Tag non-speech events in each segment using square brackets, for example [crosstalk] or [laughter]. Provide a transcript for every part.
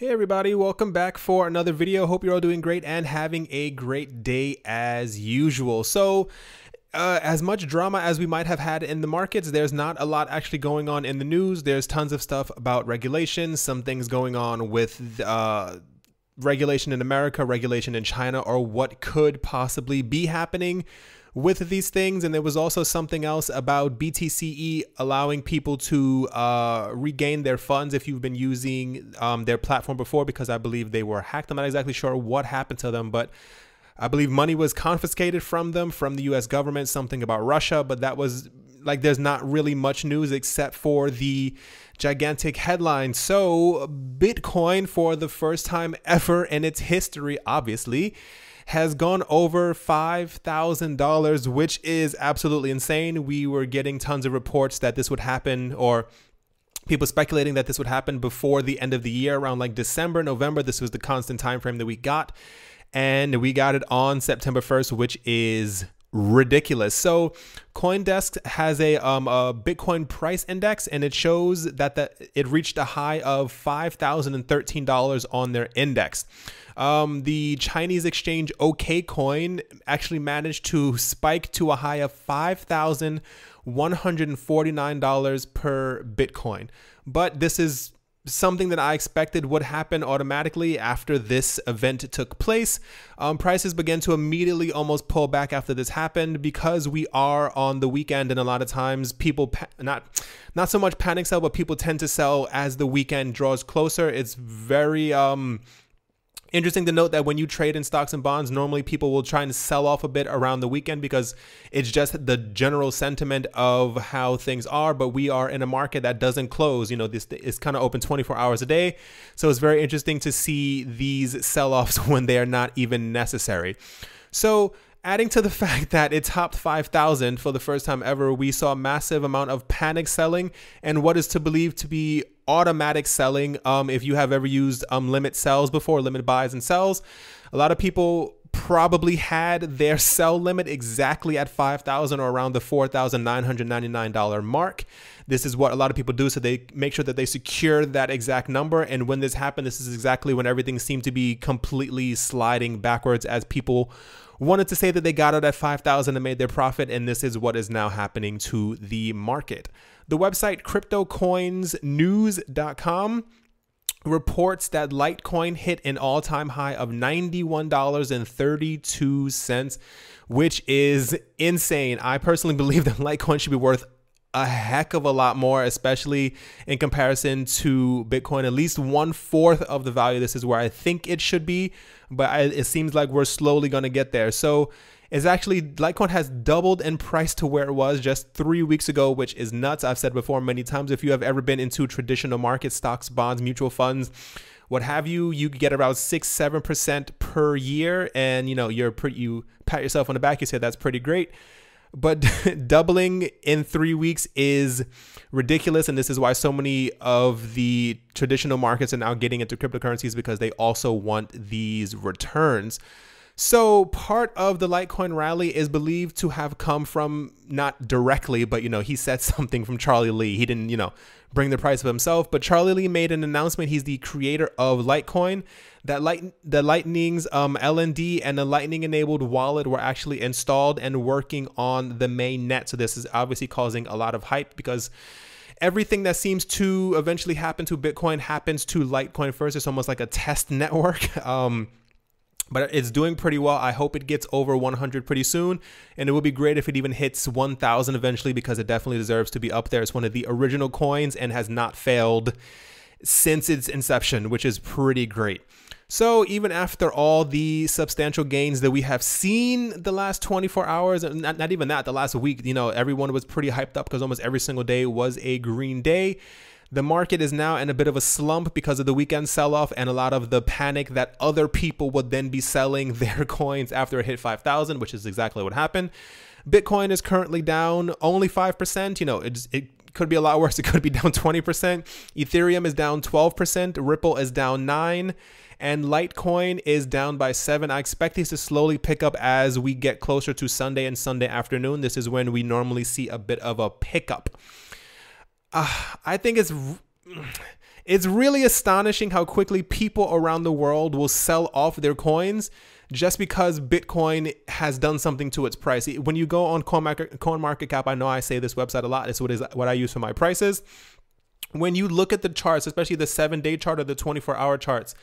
Hey everybody, welcome back for another video. Hope you're all doing great and having a great day as usual. So, uh, as much drama as we might have had in the markets, there's not a lot actually going on in the news. There's tons of stuff about regulations, some things going on with uh, regulation in America, regulation in China, or what could possibly be happening with these things. And there was also something else about BTCE allowing people to uh, regain their funds if you've been using um, their platform before, because I believe they were hacked. I'm not exactly sure what happened to them, but I believe money was confiscated from them from the US government, something about Russia, but that was like there's not really much news except for the gigantic headline. So, Bitcoin, for the first time ever in its history, obviously, has gone over $5,000, which is absolutely insane. We were getting tons of reports that this would happen or people speculating that this would happen before the end of the year around like December, November. This was the constant time frame that we got. And we got it on September 1st, which is ridiculous. So CoinDesk has a, um, a Bitcoin price index, and it shows that the, it reached a high of $5,013 on their index. Um, the Chinese exchange OKCoin actually managed to spike to a high of $5,149 per Bitcoin. But this is something that I expected would happen automatically after this event took place. Um, prices began to immediately almost pull back after this happened because we are on the weekend, and a lot of times people not not so much panic sell, but people tend to sell as the weekend draws closer. It's very um Interesting to note that when you trade in stocks and bonds, normally people will try and sell off a bit around the weekend because it's just the general sentiment of how things are. But we are in a market that doesn't close. You know, this is kind of open 24 hours a day. So it's very interesting to see these sell offs [laughs] when they are not even necessary. So adding to the [laughs] fact that it topped 5,000 for the first time ever, we saw a massive amount of panic selling and what is to believe to be automatic selling. Um, if you have ever used um, limit sells before, limit buys and sells, a lot of people probably had their [laughs] sell limit exactly at 5000 or around the $4,999 mark. This is what a lot of people do so they make sure that they secure that exact number and when this happened this is exactly when everything seemed to be completely sliding backwards as people wanted to say that they got it at 5000 and made their profit and this is what is now happening to the market. The website cryptocoinsnews.com reports that Litecoin hit an all time high of $91.32, which is insane. I personally believe that [laughs] Litecoin should be worth a heck of a lot more, especially in comparison to Bitcoin. At least one fourth of the value. This is where I think it should be, but I, it seems like we're slowly going to get there. So is actually Litecoin has doubled in price to where it was just three weeks ago, which is nuts. I've said before many times if you have ever been into traditional market stocks, bonds, mutual funds, what have you, you get around six, seven percent per year, and you know you're pretty. You pat yourself on the back. You say that's pretty great but [laughs] doubling in three weeks is ridiculous and this is why so many of the traditional markets are now getting into cryptocurrencies because they also want these returns so part of the Litecoin rally is believed to have come from not directly, but you know, he said [laughs] something from Charlie Lee. He didn't, you know, bring the price of himself, but Charlie Lee made an announcement. He's the creator of Litecoin. That light, the Lightning's um, LND and the Lightning enabled wallet were actually installed and working on the main net. So this is obviously causing a lot of hype because everything that seems to eventually happen to Bitcoin happens to Litecoin first. It's almost like a test [laughs] network. Um, but it's doing pretty well. I hope it gets over 100 pretty soon, and it would be great if it even hits 1,000 eventually because it definitely deserves to be up there. It's one of the original coins and has not failed since its inception, which is pretty great. So even after all the substantial gains that we have seen the last 24 hours, not, not even that, the last week, you know, everyone was pretty hyped up because almost every single day was a green day. The market is now in a bit of a slump because of the weekend sell off and a lot of the panic that other people would then be selling [laughs] their coins after it hit 5,000, which is exactly what happened. Bitcoin is currently down only 5%. You know, it's, it could be a lot [laughs] worse. It could be down 20%. Ethereum is down 12%. Ripple is down 9 and Litecoin is down by 7. I expect these to slowly pick up as we get closer to Sunday and Sunday afternoon. This is when we normally see a bit of a pickup uh, I think it's It's really astonishing how quickly people around the world will sell off their coins just because Bitcoin has done something to its price. When you go on CoinMarketCap, I know I say this website a lot. It's what is what I use for my prices. When you look at the charts, especially the seven day chart or the 24 hour charts,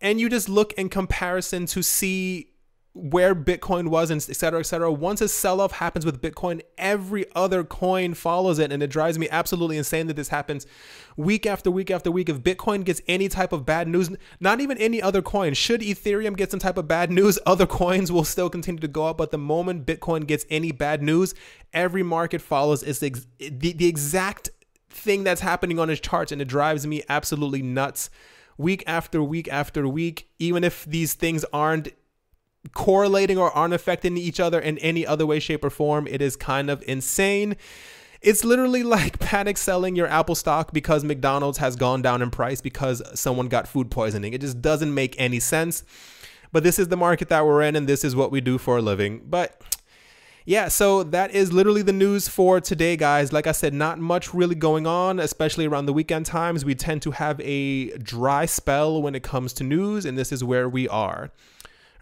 and you just look in comparison to see where Bitcoin was and et cetera, et cetera. Once a sell off happens with Bitcoin, every other coin follows it. And it drives me absolutely insane that this happens week after week after week. If Bitcoin gets any type of bad news, not even any other coin, should Ethereum get some type of bad news, [laughs] other coins will still continue to go up. But the moment Bitcoin gets any bad news, every market follows. It's the, the, the exact thing that's happening on its charts. And it drives me absolutely nuts week after week after week, even if these things aren't correlating or aren't affecting each other in any other way, shape, or form. It is kind of insane. It's literally [laughs] like panic selling your Apple stock because McDonald's has gone down in price because someone got food poisoning. It just doesn't make any sense. But this is the market that we're in, and this is what we do for a living. But yeah, so that is literally the news for today, guys. Like I said, not much really going on, especially around the weekend times. We tend to have a dry spell when it comes to news, and this is where we are.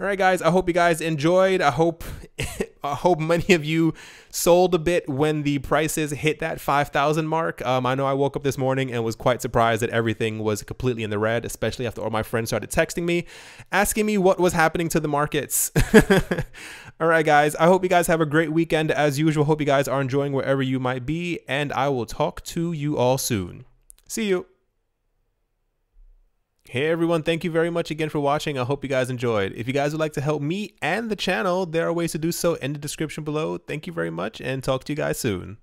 All right, guys. I hope you guys enjoyed. I hope [laughs] I hope many of you sold a bit when the prices hit that 5,000 mark. Um, I know I woke up this morning and was quite surprised that everything was completely in the red, especially after all my friends started texting me, asking me what was happening to the markets. [laughs] all right, guys. I hope you guys have a great weekend as usual. Hope you guys are enjoying wherever you might be, and I will talk to you all soon. See you. Hey everyone, thank you very much again for watching. I hope you guys enjoyed. If you guys would like to help me and the channel, there are ways to do so in the description below. Thank you very much and talk to you guys soon.